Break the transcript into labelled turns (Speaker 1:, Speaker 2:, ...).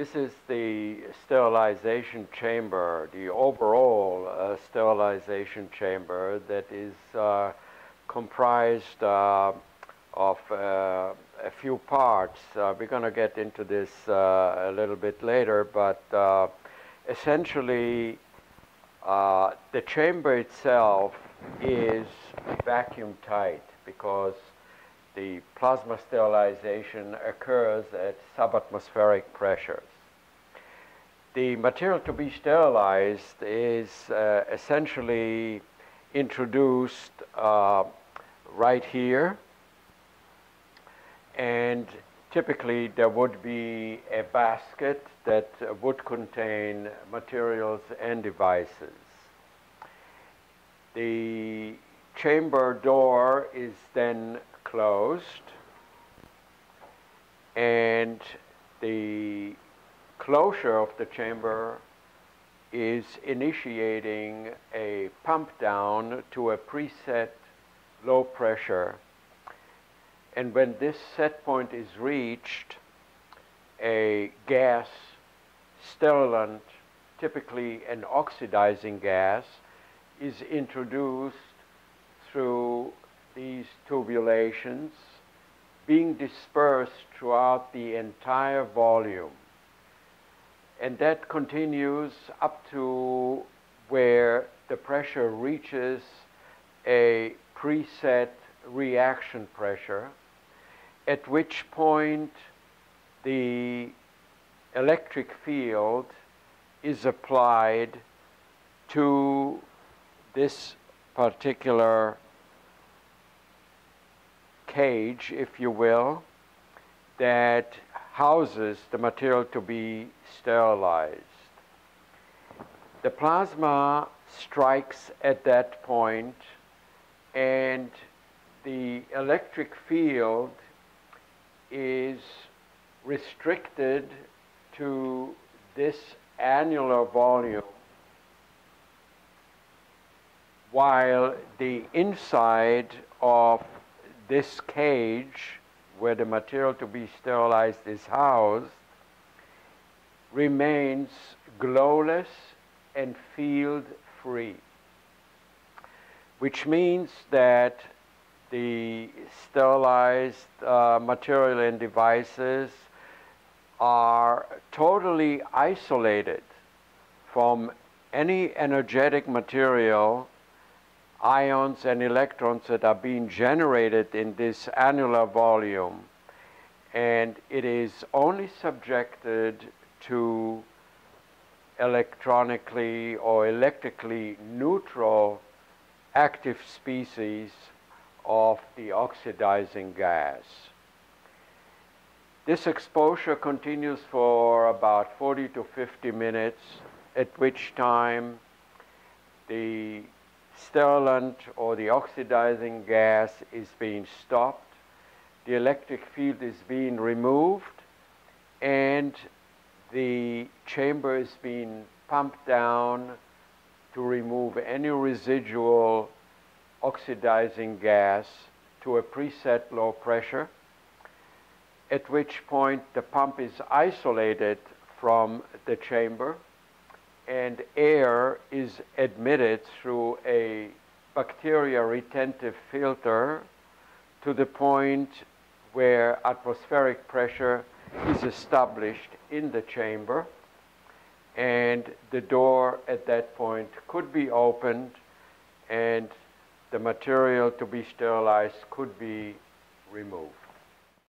Speaker 1: This is the sterilization chamber, the overall uh, sterilization chamber that is uh, comprised uh, of uh, a few parts. Uh, we're going to get into this uh, a little bit later, but essentially the chamber itself is vacuum tight because the plasma sterilization occurs at subatmospheric pressures. The material to be sterilized is uh, essentially introduced uh, right here and typically there would be a basket that would contain materials and devices. The chamber door is then closed and the closure of the chamber is initiating a pump down to a preset low pressure. And when this set point is reached, a gas sterilant, typically an oxidizing gas, is introduced tubulations being dispersed throughout the entire volume. And that continues up to where the pressure reaches a preset reaction pressure, at which point the electric field is applied to this particular cage, if you will, that houses the material to be sterilized. The plasma strikes at that point and the electric field is restricted to this annular volume while the inside of this cage where the material to be sterilized is housed remains glowless and field free, which means that the sterilized uh, material and devices are totally isolated from any energetic material ions and electrons that are being generated in this annular volume. And it is only subjected to electronically or electrically neutral active species of the oxidizing gas. This exposure continues for about 40 to 50 minutes, at which time the sterilant or the oxidizing gas is being stopped, the electric field is being removed, and the chamber is being pumped down to remove any residual oxidizing gas to a preset low pressure, at which point the pump is isolated from the chamber and air is admitted through a bacteria retentive filter to the point where atmospheric pressure is established in the chamber and the door at that point could be opened and the material to be sterilized could be removed.